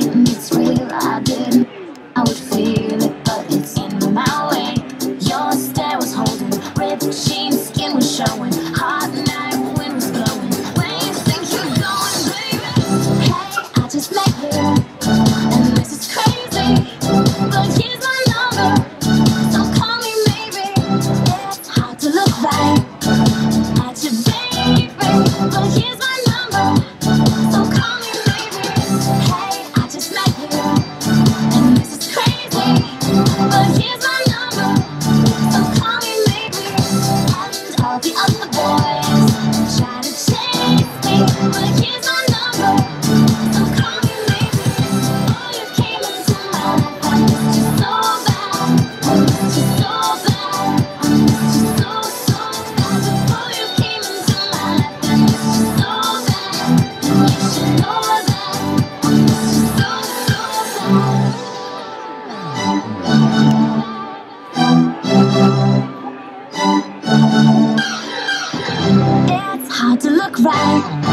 it's real, I didn't I would feel it, but it's in my way. Your stare was holding, ripped jeans, skin was showing. right.